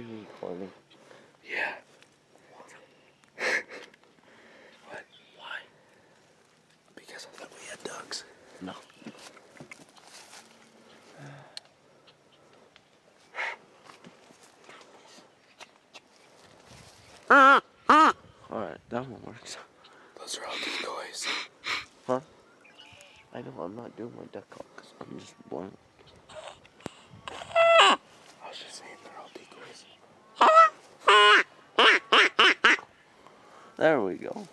You recording? Yeah. what? Why? Because I thought we had ducks. No. Alright, that one works. Those are all decoys. I know I'm not doing my duck call because I'm just blind. I was just saying they're all decoys. There we go.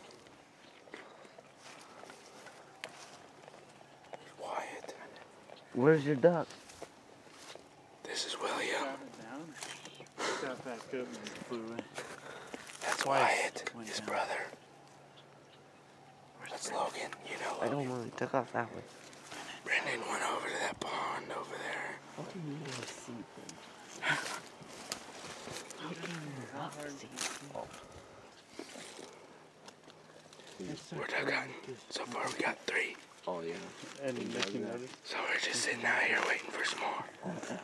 Wyatt. Where's your duck? This is William. Shot it down. Got back up and flew away. That's Wyatt, his down. brother. That's Logan. You know I don't know. He took off that way. Brendan went over to that pond over there. How can you not see things? How can you not see things? We're dug hunting. So far we got three. Oh yeah. And Mickey So we're just sitting out here waiting for some more.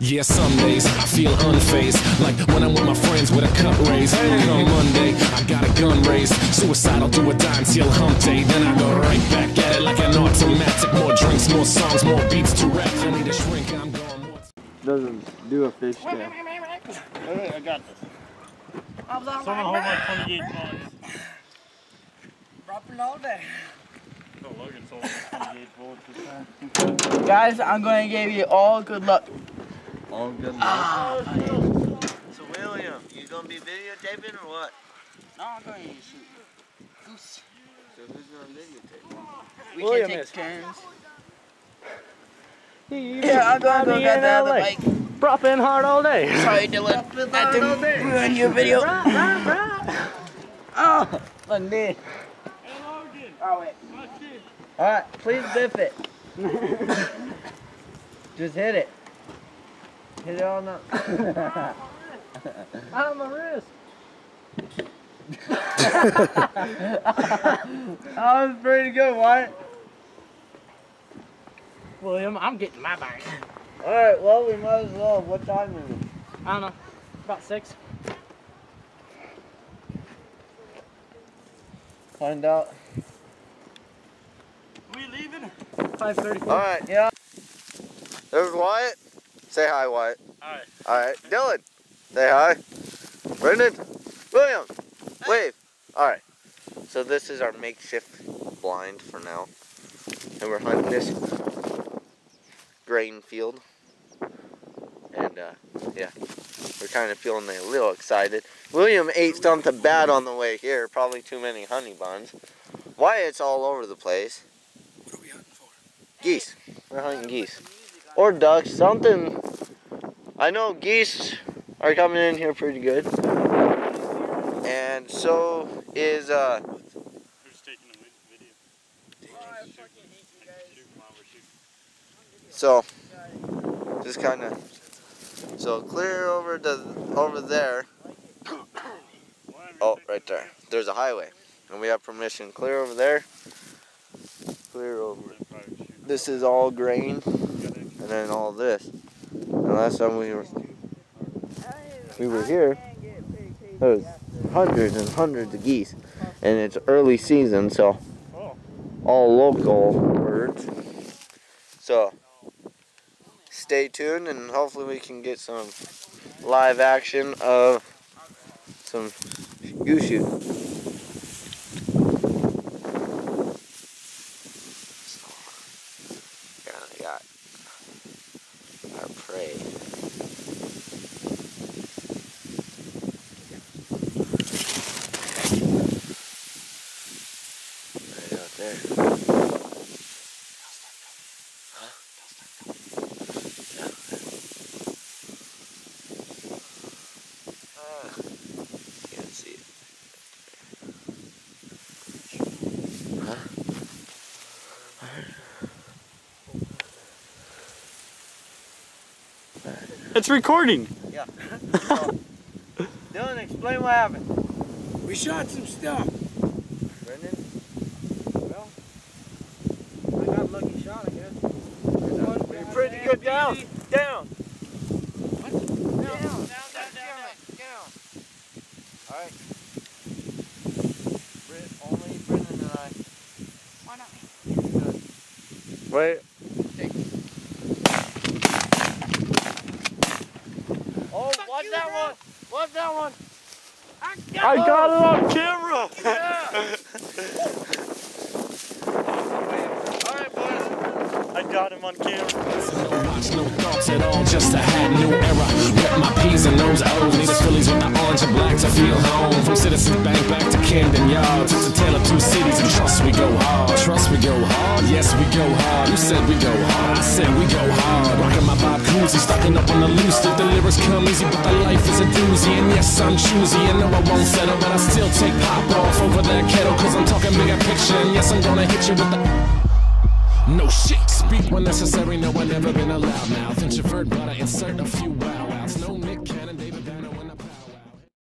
Yeah, some days I feel unfazed, like when I'm with my friends with a cup raised. On Monday, I got a gun raised, suicidal do a dime until hump day. Then I go right back at it like an automatic. More drinks, more songs, more beats to rap. I need a shrink, I'm going more. Doesn't do a fish tail. Alright, I got this. Someone hold my 20 gauge bullets. Dropping all day. Oh, Logan's holding the 20 gauge bullets this time. Guys, I'm going to give you all good luck. All good luck. Ah, So William, you gonna be videotaping or what? No, I'm going to shoot. Goose. So who's gonna videotape? We William can is. take turns. Yeah, I'm going to go get the other bike. Propping hard all day. Sorry, Dylan. I didn't ruin your video. oh, Monday. Oh, wait. Alright, please biff it. Just hit it. Hit it on the. On my wrist. That was pretty good, Wyatt. William, I'm getting my bike. Alright, well, we might as well. What time is it? I don't know. About six. Find out. We leaving? 5.30. Alright. Yeah. There's Wyatt. Say hi, Wyatt. Alright. Alright. Dylan. Say hi. Brendan. William. Wave. Alright. So this is our makeshift blind for now. And we're hunting this grain field. And uh yeah. We're kind of feeling a little excited. William ate something bad on the way here, probably too many honey buns. Wyatt's all over the place. What are we hunting for? Geese. We're hunting geese. Or ducks, something. I know geese are coming in here pretty good. And so is uh Who's taking the video? So just kind of so clear over to over there. Oh, right there. There's a highway. And we have permission clear over there. Clear over. This is all grain and then all this. And last time we were we were here, there was hundreds and hundreds of geese. And it's early season, so all local birds. So stay tuned and hopefully we can get some live action of some I got our prey. Right out there. It's recording. Yeah. Dylan, explain what happened. We shot some stuff. Brendan? Well, I got a lucky shot, I guess. Pretty go down. Down. Down, down, down, down, down. down. down. Alright. Only Brendan and I. Why not me? Wait. Oh, watch that bro. one. Watch that one. I got, I got it on camera. All right, boys. I got him on camera. No thoughts at all, just a hat, new era. P's and those O's. Need the Phillies with the orange and black to feel home. From Citizens Bank back to Camden Yards. It's a tale of two cities, and trust we go hard. Trust we go hard, yes we go hard. You said we go hard, I said we go hard. Rocking my Bob Cousy, stocking up on the loose. If the lyrics come easy, but the life is a doozy. And yes, I'm choosy, and no, I won't settle, but I still take pop off over that kettle. Cause I'm talking bigger picture, and yes, I'm gonna hit you with the. No shit. Speak when necessary. No, I've never been a loudmouth introvert, but I insert a few wow outs. No.